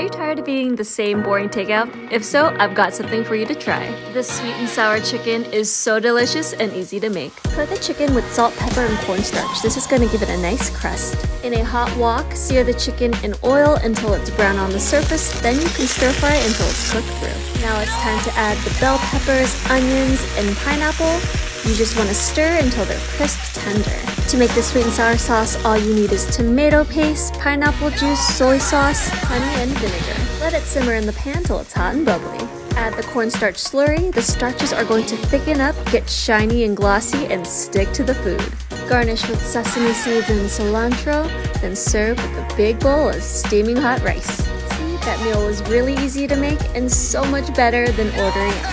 Are you tired of eating the same boring takeout? If so, I've got something for you to try. This sweet and sour chicken is so delicious and easy to make. Cook the chicken with salt, pepper, and cornstarch. This is going to give it a nice crust. In a hot wok, sear the chicken in oil until it's brown on the surface, then you can stir fry until it's cooked through. Now it's time to add the bell peppers, onions, and pineapple. You just want to stir until they're crisp tender. To make the sweet and sour sauce, all you need is tomato paste, pineapple juice, soy sauce, honey, and vinegar. Let it simmer in the pan till it's hot and bubbly. Add the cornstarch slurry. The starches are going to thicken up, get shiny and glossy, and stick to the food. Garnish with sesame seeds and cilantro, then serve with a big bowl of steaming hot rice. See, that meal was really easy to make and so much better than ordering.